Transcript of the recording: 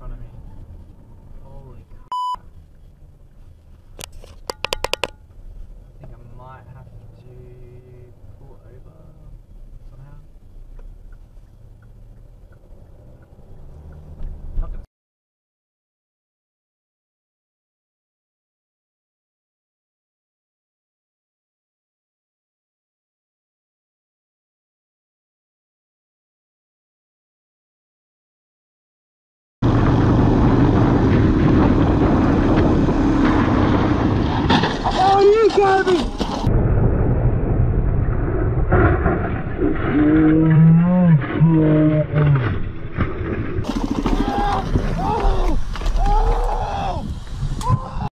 front of me. Holy Bobby!